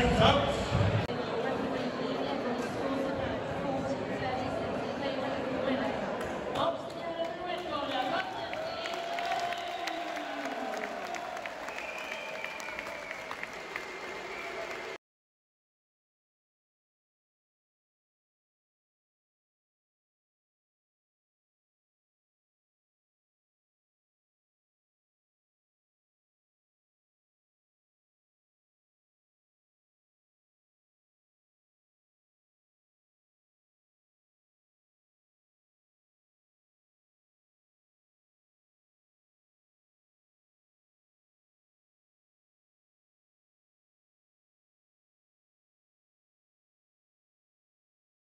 second out.